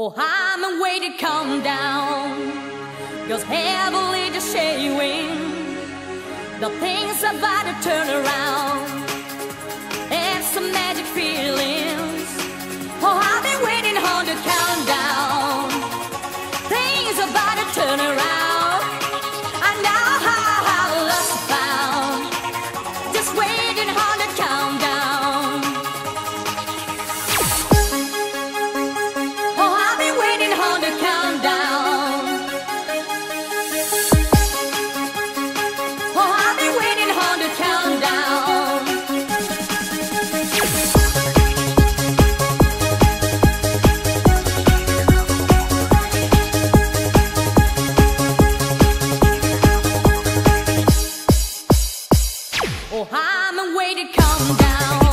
Oh, I'm a way to come down. Cause heavily just showing the things about to turn around. And some magic feelings. Oh, I've been waiting on to the countdown. Things about to turn around. Oh, I'm a way to come down.